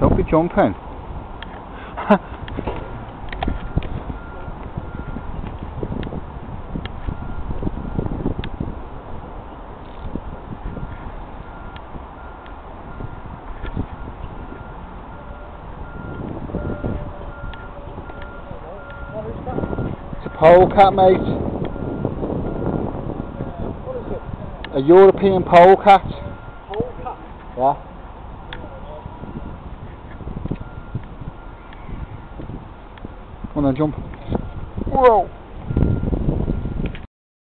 Don't be jumping. It's a polecat, mate. What is it? A European polecat. Polecat. Yeah. Come on Вон, идем. Вау!